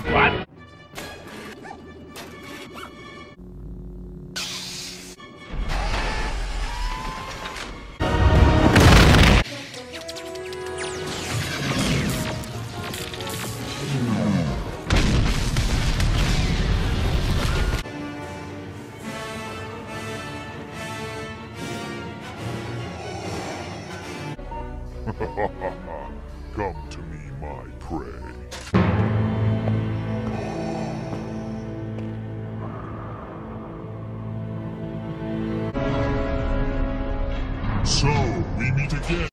What? Come to me, my prey. So, we meet again.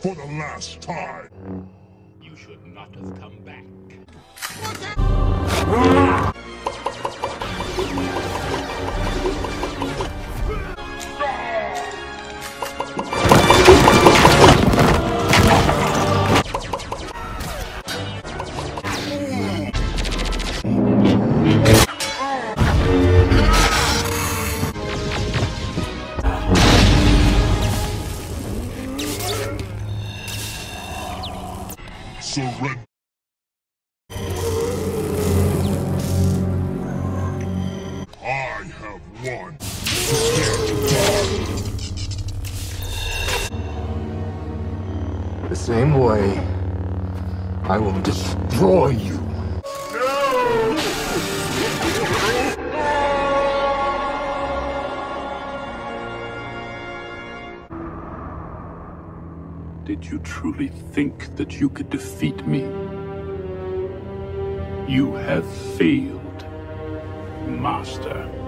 For the last time. You should not have come back. Surrender. I have won. The same way, I will destroy you. Did you truly think that you could defeat me? You have failed, Master.